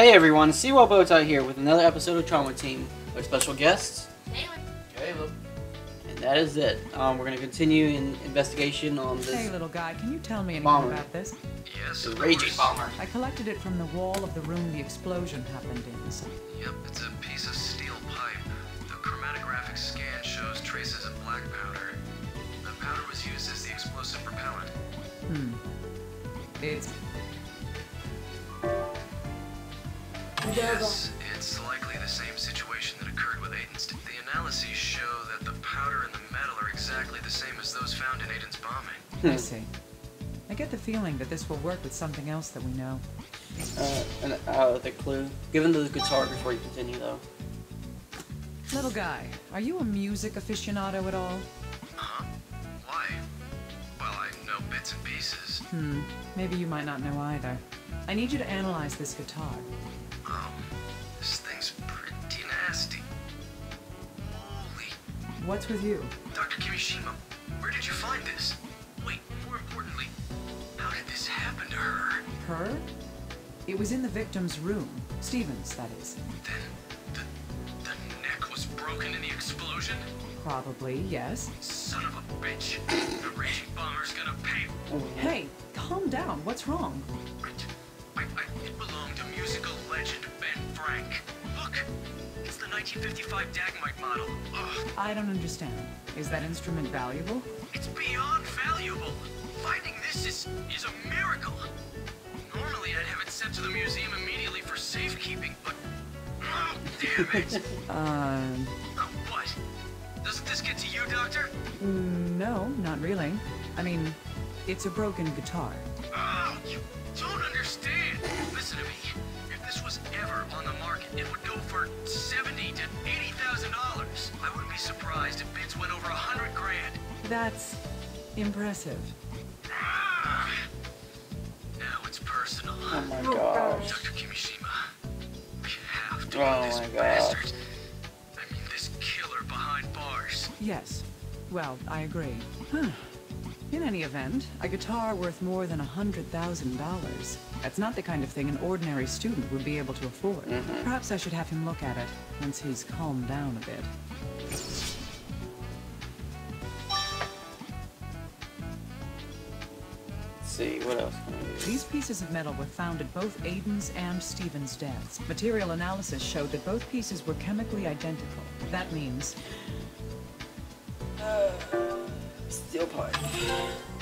Hey everyone, CWheel Bow Tie out here with another episode of Trauma Team. Our special guests, Caleb. And that is it. Um, we're going to continue in investigation on this Hey, little guy, can you tell me anything Bomber. about this? Yes, the of raging bomber. I collected it from the wall of the room the explosion happened in. So Yep, it's a piece of steel pipe. The chromatographic scan shows traces of black powder. The powder was used as the explosive propellant. hmm. It's Yes, it's likely the same situation that occurred with Aiden's. The analyses show that the powder and the metal are exactly the same as those found in Aiden's bombing. I see. I get the feeling that this will work with something else that we know. Uh, and, uh, the clue. Given the guitar before you continue, though. Little guy, are you a music aficionado at all? Huh? Why? Well, I know bits and pieces. Hmm. Maybe you might not know either. I need you to analyze this guitar. What's with you? Dr. Kimishima, where did you find this? Wait, more importantly, how did this happen to her? Her? It was in the victim's room. Stephen's, that is. Then the the neck was broken in the explosion? Probably, yes. Son of a bitch. The raging bomber's gonna pay. Hey, calm down. What's wrong? I, I, it belonged to musical legend 1955 Dagmite model. Ugh, I don't understand. Is that instrument valuable? it's beyond valuable. Finding this is is a miracle. Normally, I'd have it sent to the museum immediately for safekeeping, but oh, damn it. Uh, Oh, what? Doesn't this get to you, Doctor? mm, no, not really. I mean, it's a broken guitar. Oh, you don't understand. Listen to me. If this was ever on the it would go for seventy to eighty thousand dollars. I wouldn't be surprised if bids went over a hundred grand. That's impressive. Ah. Now it's personal. Oh my gosh. Dr. Kimishima, we have to Oh this my gosh. bastard. I mean, this killer behind bars. Yes. Well, I agree. In any event, a guitar worth more than a $100,000. That's not the kind of thing an ordinary student would be able to afford. Mm-hmm. Perhaps I should have him look at it once he's calmed down a bit. See, what else can I do? These pieces of metal were found at both Aiden's and Stephen's deaths. Material analysis showed that both pieces were chemically identical. That means uh. Steel pipe.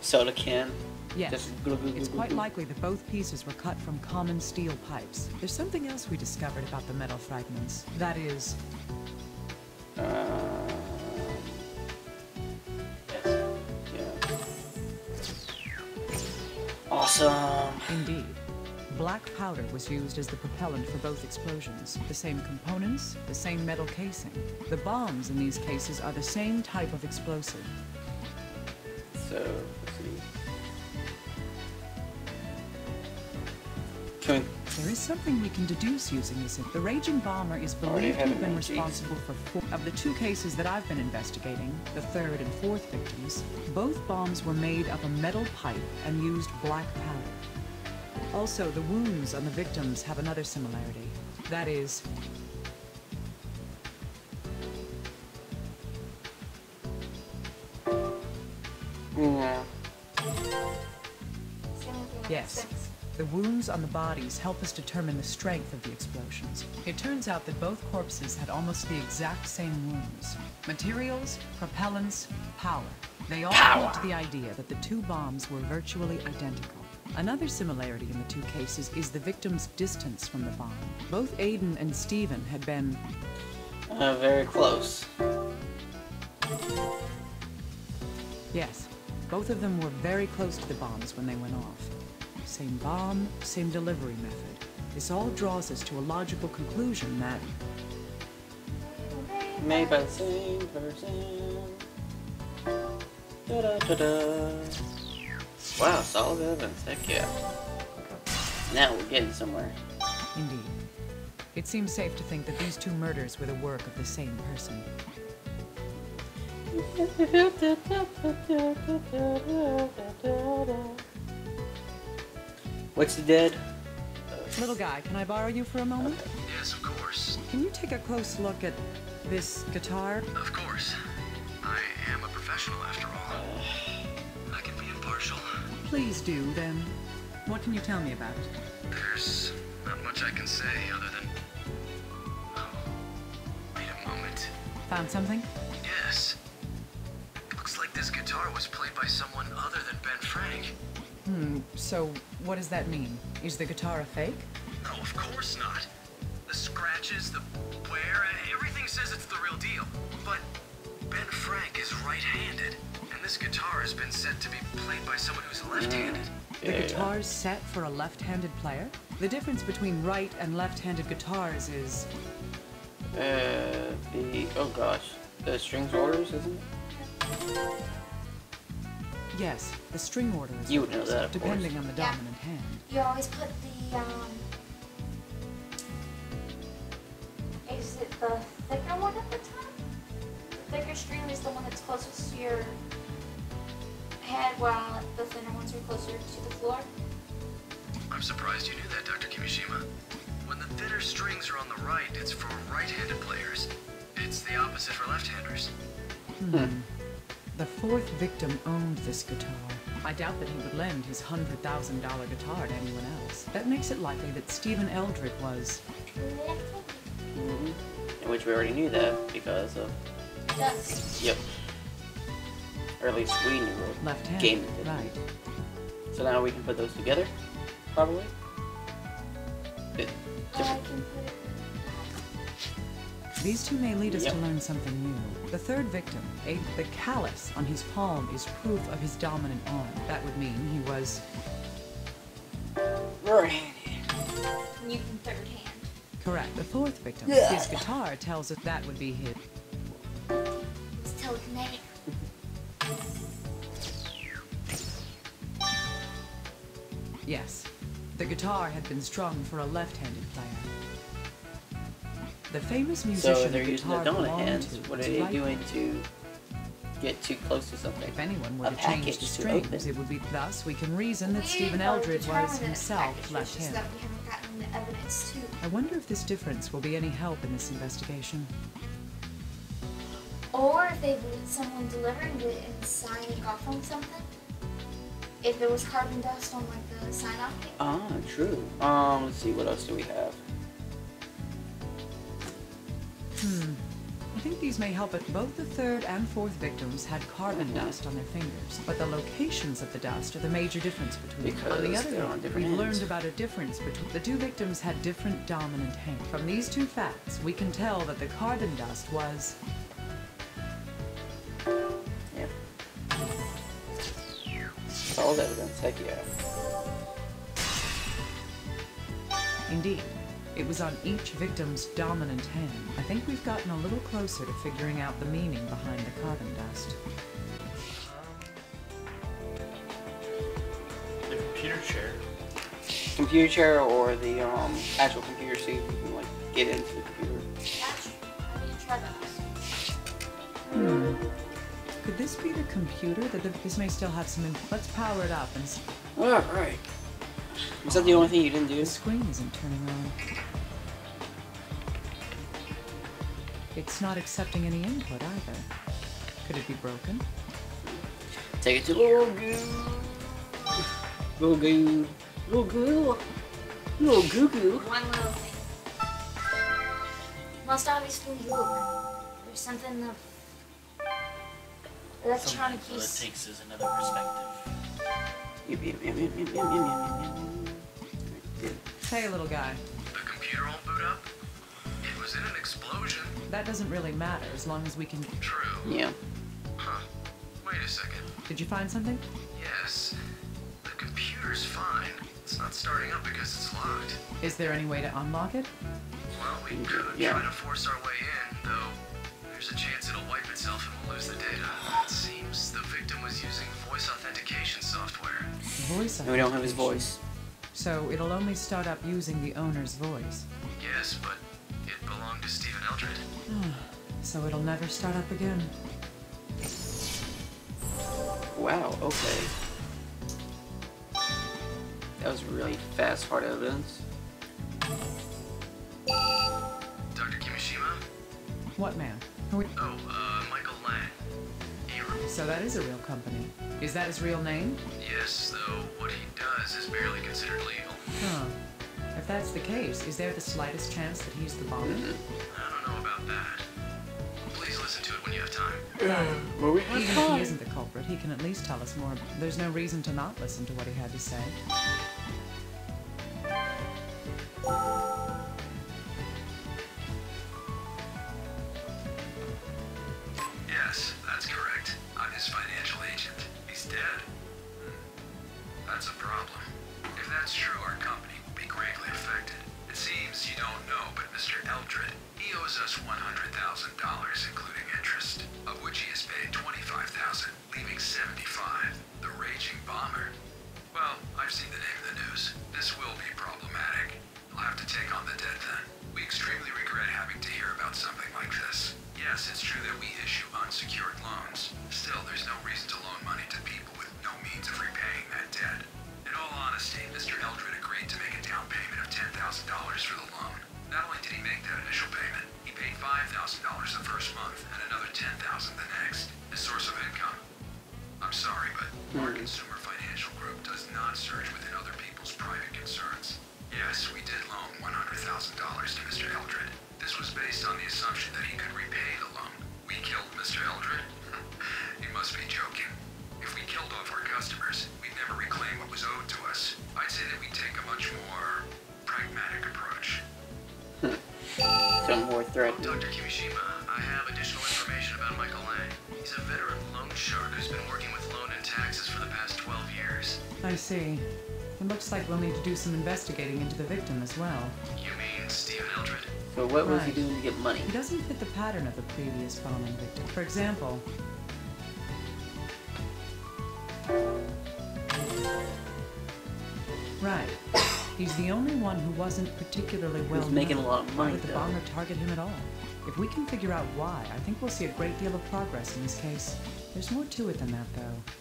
Soda can. Yes. Just glug, glug, It's glug, quite glug. likely that both pieces were cut from common steel pipes. There's something else we discovered about the metal fragments. That is, Um, yes. Yeah. Awesome. indeed, black powder was used as the propellant for both explosions. The same components, the same metal casing. The bombs in these cases are the same type of explosive. So, let's see. Can we, There is something we can deduce using this. The Raging Bomber is oh, believed to have been responsible for four of the two cases that I've been investigating, the third and fourth victims. Both bombs were made of a metal pipe and used black powder. Also, the wounds on the victims have another similarity. That is, yeah. yes, the wounds on the bodies help us determine the strength of the explosions. It turns out that both corpses had almost the exact same wounds. Materials, propellants, power. They all point to the idea that the two bombs were virtually identical. Another similarity in the two cases is the victim's distance from the bomb. Both Aiden and Stephen had been Uh, very close. Yes, both of them were very close to the bombs when they went off. Same bomb, same delivery method. This all draws us to a logical conclusion that Made by the same person. Da-da-da-da. Wow, solid evidence. Heck yeah. Now we're getting somewhere. Indeed. It seems safe to think that these two murders were the work of the same person. What's the dead? Little guy, can I borrow you for a moment? Okay. Yes, of course. Can you take a close look at this guitar? Of course. I am a professional after all. I can be impartial. Please do, then. What can you tell me about it? There's not much I can say other than. Oh, wait a moment. Found something? Yes. Was played by someone other than Ben Frank. Hmm, so what does that mean? Is the guitar a fake? No, of course not. The scratches, the wear, everything says it's the real deal. But Ben Frank is right-handed, and this guitar has been said to be played by someone who's left-handed. The Yeah, yeah. guitar's set for a left-handed player? The difference between right and left-handed guitars is... Uh, the oh gosh, the strings orders, isn't it? Yes, the string order is You would know reversed, that, of course. depending on the Yeah. dominant hand. You always put the, um, is it the thicker one at the top? The thicker string is the one that's closest to your head, while the thinner ones are closer to the floor. I'm surprised you knew that, Dr. Kimishima. When the thinner strings are on the right, it's for right-handed players. It's the opposite for left-handers. Hmm. The fourth victim owned this guitar. I doubt that he would lend his $100,000 guitar to anyone else. That makes it likely that Stephen Eldred was... hmm In which we already knew that because of Yes. yep, or at least we knew it. Left hand. Game did. Right. So now we can put those together, probably. It- I can put it. These two may lead us Yep. to learn something new. The third victim, a, the callus on his palm, is proof of his dominant arm. That would mean he was Right-handed. Newton third hand. correct. The fourth victim, yeah. his guitar tells us that would be his. It's telekinetic. Yes, the guitar had been strung for a left-handed player. The famous musician So they're using the guitar dominant belonged hands. What are they doing to get too close to something? If anyone were A to change package the to strings, open. it would be thus we can reason that Stephen know Eldred was himself packaged, it's just left-handed. that we haven't gotten the evidence to. I wonder if this difference will be any help in this investigation. Or if they someone delivering it and signing off on something. If there was carbon dust on like the sign off paper. Ah, true. Um, let's see, what else do we have? Hmm. I think these may help it. Both the third and fourth victims had carbon dust on their fingers, but the locations of the dust are the major difference between them. On the Because other hand, we learned about a difference between the two victims had different dominant hands. From these two facts, we can tell that the carbon dust was. Solid evidence, heck yeah. indeed. It was on each victim's dominant hand. I think we've gotten a little closer to figuring out the meaning behind the carbon dust. The computer chair. Computer chair or the um actual computer so you can like get into the computer. That's I need to try that. Hmm. Could this be the computer? That the, this may still have some. In- Let's power it up and. s- Alright. Is that the only thing you didn't do? The screen isn't turning on. It's not accepting any input either. Could it be broken? Take it to Little Goo. Little Goo. Little Goo. Little Goo Goo. One little thing. Must obviously look. There's something of electronic Sometimes use. All it takes is another perspective. Hey, little guy. The computer won't boot up? It was in an explosion. That doesn't really matter as long as we can. True. Yeah. Huh. Wait a second. Did you find something? Yes. The computer's fine. It's not starting up because it's locked. Is there any way to unlock it? Well, we could Yeah. try to force our way in, though there's a chance it'll wipe itself and we'll lose the data. It seems the victim was using voice authentication software. Voice. And we don't have his voice. So it'll only start up using the owner's voice. Yes, but So it'll never start up again. Wow, okay. That was really fast, hard evidence. Dr. Kimishima? What man? Who? Oh, uh, Michael Lang. Hero. So that is a real company. Is that his real name? Yes, though what he does is barely considered legal. Huh. If that's the case, is there the slightest chance that he's the bomber? Have. Well, we Even if he isn't the culprit, he can at least tell us more. There's no reason to not listen to what he had to say. Yes, that's correct. I'm his financial agent. He's dead. That's a problem. If that's true, our company will be greatly affected. It seems you don't know, but Mr. Eldred, he owes us $100,000, 2025. It looks like we'll need to do some investigating into the victim as well. You mean Stephen Eldred? So what was he Right. doing to get money? He doesn't fit the pattern of the previous bombing victim. For example, right. He's the only one who wasn't particularly well He's making a lot of Why money, would the though. bomber target him at all? If we can figure out why, I think we'll see a great deal of progress in this case. There's more to it than that, though.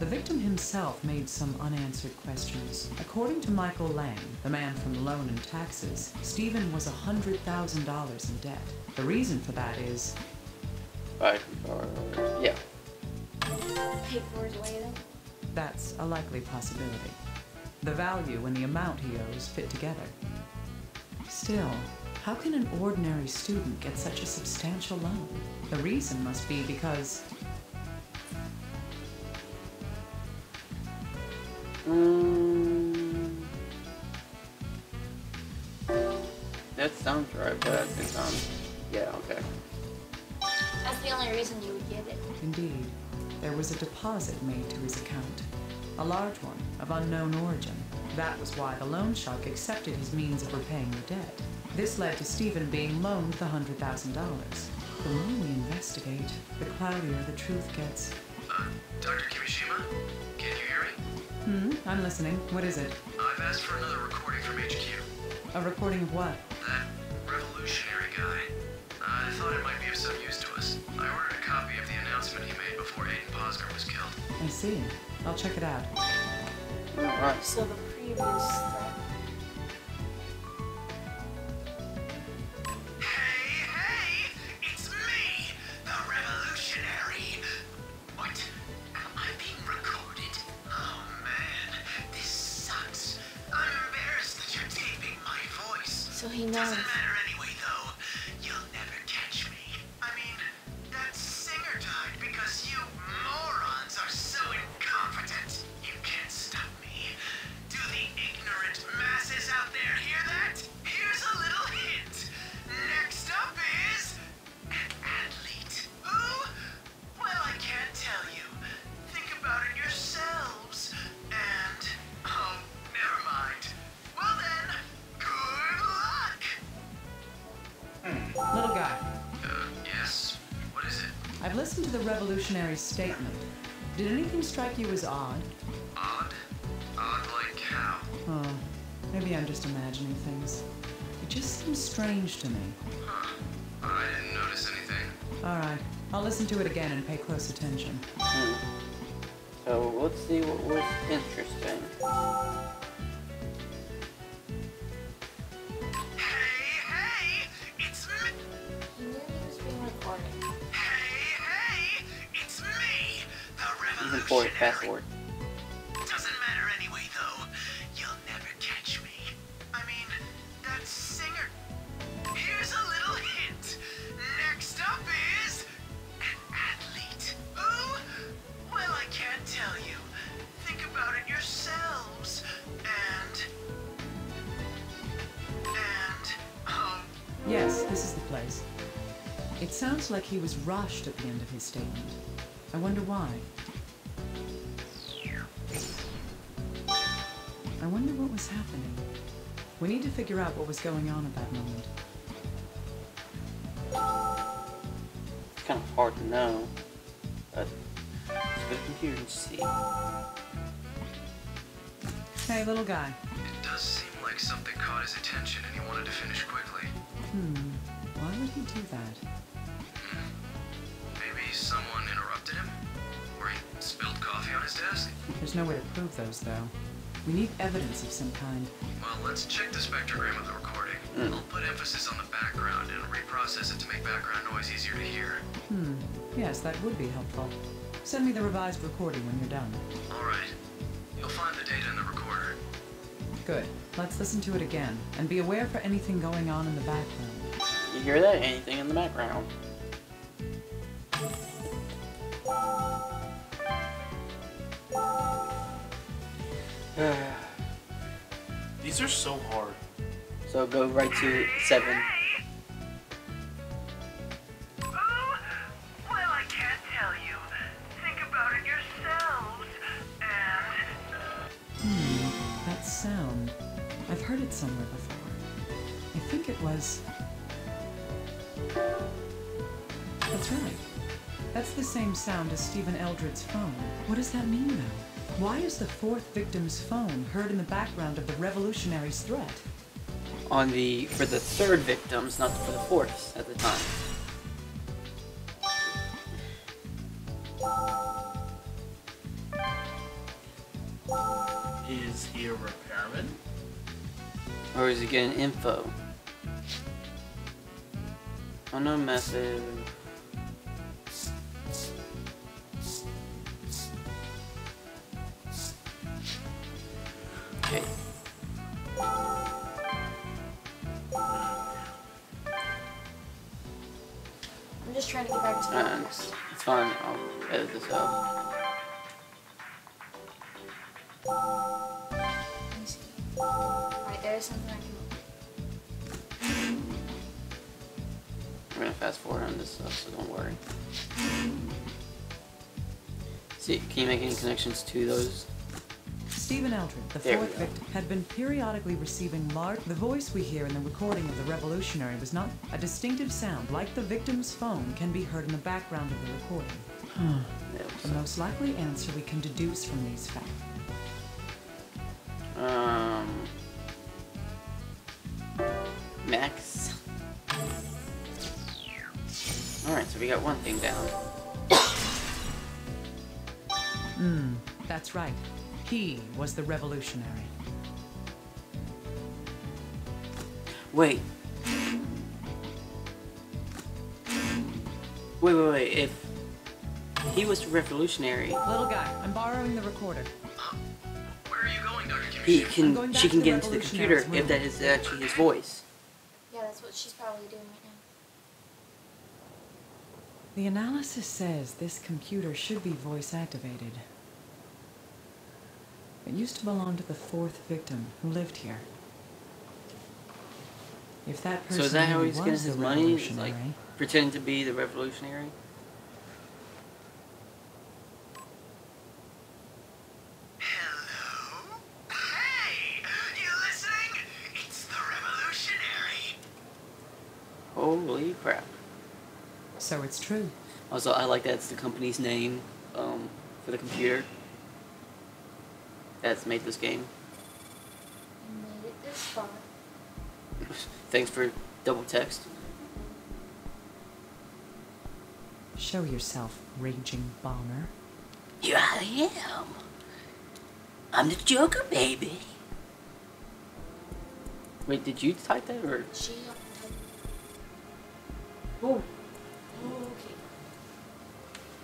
The victim himself made some unanswered questions. According to Michael Lang, the man from Loan and Taxes, Stephen was $100,000 in debt. The reason for that is Five or yeah. Pay for his way then. that's a likely possibility. The value and the amount he owes fit together. Still, how can an ordinary student get such a substantial loan? The reason must be because Mm, that sounds right, but at the time, yeah, okay. That's the only reason you would get it. Indeed, there was a deposit made to his account. A large one, of unknown origin. That was why the loan shark accepted his means of repaying the debt. This led to Stephen being loaned the $100,000. The more we investigate, the cloudier the truth gets. Uh, Dr. Kimishima? Hmm, I'm listening. What is it? I've asked for another recording from HQ. A recording of what? That revolutionary guy. I thought it might be of some use to us. I ordered a copy of the announcement he made before Aiden Posner was killed. I see. I'll check it out. Alright. So the previous threat. To the revolutionary statement. Did anything strike you as odd? Odd? Odd like how? Oh, maybe I'm just imagining things. It just seems strange to me. Huh. I didn't notice anything. All right, I'll listen to it again and pay close attention. Hmm. So let's see what was interesting. Forward, fast forward. Doesn't matter anyway, though. You'll never catch me. I mean, that singer. Here's a little hint. Next up is an athlete. Who? Well, I can't tell you. Think about it yourselves. And. And. Um. Yes, this is the place. It sounds like he was rushed at the end of his statement. I wonder why. Wonder what was happening. We need to figure out what was going on at that moment. It's kind of hard to know. But let's go to the computer and see. Hey, little guy. It does seem like something caught his attention and he wanted to finish quickly. Hmm. Why would he do that? Maybe someone interrupted him? Or he spilled coffee on his desk? There's no way to prove those, though. We need evidence of some kind. Well, let's check the spectrogram of the recording. Mm. I'll put emphasis on the background and reprocess it to make background noise easier to hear. Hmm. Yes, that would be helpful. Send me the revised recording when you're done. Alright. You'll find the data in the recorder. Good. Let's listen to it again, and be aware for anything going on in the background. You hear that? Anything in the background? These are so hard. so go right to seven. Well, I can't tell you. Think about it yourselves. And. That sound. I've heard it somewhere before. I think it was. That's right. That's the same sound as Stephen Eldred's phone. What does that mean, though? Why is the fourth victim's phone heard in the background of the revolutionary's threat? On the for the third victims, not for the fourth at the time. Is he a repairman? Or is he getting info? Oh, Unknown message. Make any connections to those? Stephen Eldred, the There fourth victim, had been periodically receiving large. The voice we hear in the recording of the revolutionary was not a distinctive sound, like the victim's phone, can be heard in the background of the recording. Yeah, The most likely answer we can deduce from these facts. Um. Max. Alright, so we got one thing down. Hmm, that's right. He was the revolutionary. Wait. Wait, wait, wait. If he was the revolutionary, Little guy, I'm borrowing the recorder. Where are you going, Dr. he Kimishima? I'm going can she can get into the computer revolutionary's if that is actually his voice. Yeah, that's what she's probably doing right now. The analysis says this computer should be voice activated. It used to belong to the fourth victim who lived here. If that person So is that how really he's getting his the money? Is like pretend to be the revolutionary? Hello? Hey! You listening? It's the revolutionary. Holy crap! So it's true. Also, I like that it's the company's name um, for the computer that's made this game. Made it this far. Thanks for double text. Show yourself, raging bomber. Here I am. I'm the Joker, baby. Wait, did you type that or? She. Oh. Oh,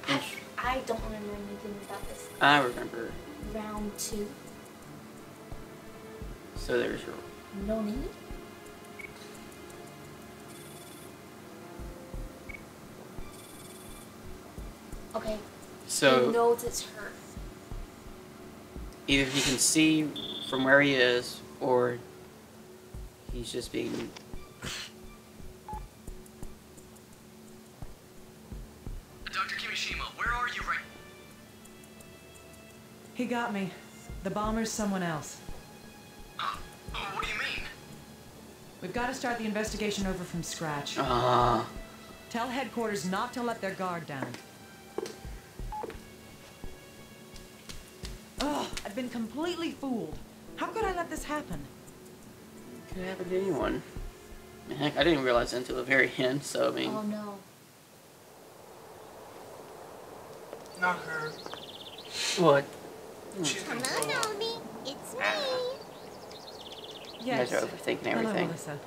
okay. I, I don't remember anything about this. I remember. Round two. So there's your. No need. Okay. So he knows it's her. either he can see from where he is, or he's just being. He got me. The bomber's someone else. Huh? Oh, what do you mean? We've got to start the investigation over from scratch. Ah. Tell headquarters not to let their guard down. Ugh, I've been completely fooled. How could I let this happen? could happen to anyone. Heck, I didn't realize until the very end. So I mean, Oh no. Not her. what? She's gonna Hello. Naomi. It's me. You guys are overthinking Hello, everything. Melissa.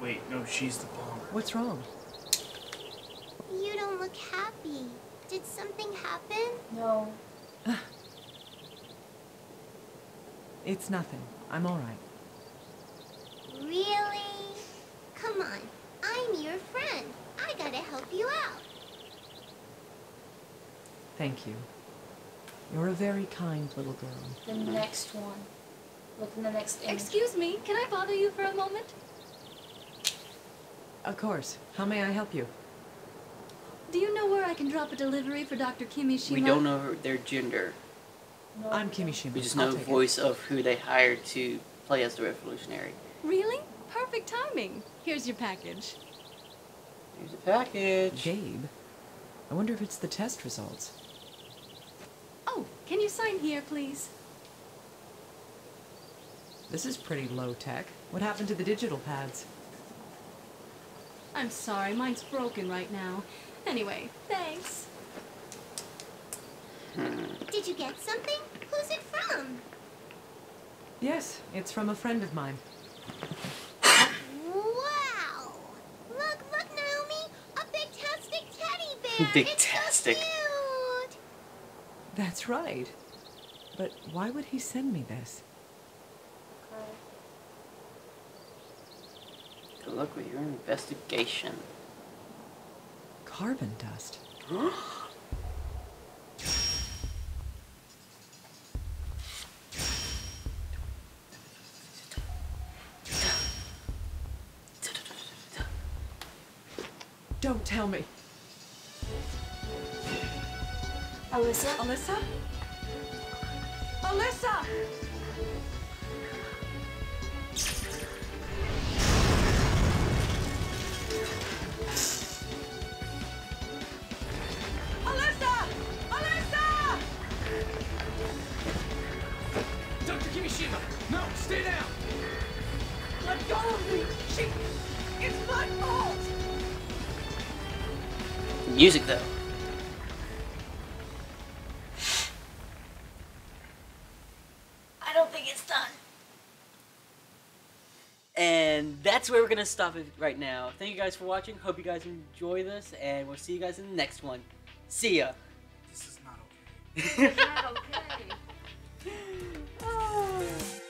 Wait, no, she's the bomber. What's wrong? You don't look happy. Did something happen? No. It's nothing. I'm all right. Really? Come on. I'm your friend. I gotta help you out. Thank you. You're a very kind little girl. The next one. Look in the next image. Excuse me, can I bother you for a moment? Of course. How may I help you? Do you know where I can drop a delivery for Dr. Kimishima? We don't know their gender. No. I'm Kimishima. We just know the take it. voice of who they hired to play as the revolutionary. Really? Perfect timing. Here's your package. Here's a package. Gabe? I wonder if it's the test results. Can you sign here, please? This is pretty low tech. What happened to the digital pads? I'm sorry, mine's broken right now. Anyway, thanks. Did you get something? Who's it from? Yes, it's from a friend of mine. Wow! Look, look, Naomi! A big-tastic teddy bear! Big-tastic. It's so cute! That's right. But why would he send me this? Good luck with your investigation. Carbon dust. Alyssa? Alyssa? Alyssa! Alyssa! Alyssa! Dr. Kimishima! No, stay down! Let go of me! She... It's my fault! Music though. That's where we're gonna stop it right now. Thank you guys for watching. Hope you guys enjoy this, and we'll see you guys in the next one. See ya. This is not okay. Not okay. Ah.